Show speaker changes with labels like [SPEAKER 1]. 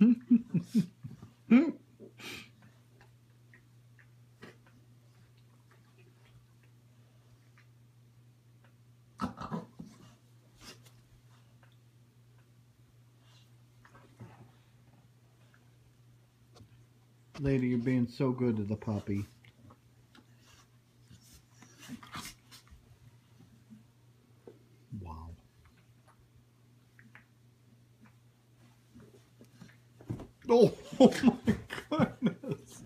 [SPEAKER 1] Lady, you're being so good to the puppy. Oh, oh my goodness.